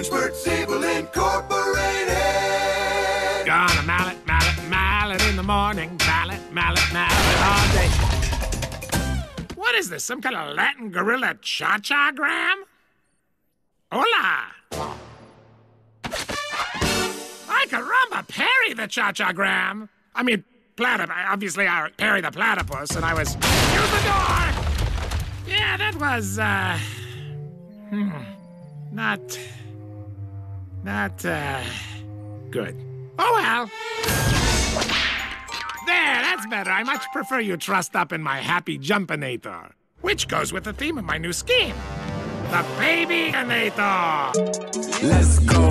Doofenshmirtz Evil Incorporated. Gonna mallet, mallet, mallet in the morning. Mallet, mallet, mallet all day. What is this? Some kind of Latin gorilla cha-cha gram? Hola! Ay, caramba, Perry the cha-cha gram. I mean, platypus. Obviously, I Perry the platypus, and I was. Use the door! Yeah, that was, uh. Hmm. Not. Not, uh. Good. Oh well. There, that's better. I much prefer you trussed up in my happy jumpinator. Which goes with the theme of my new scheme. The Baby-inator. Let's go.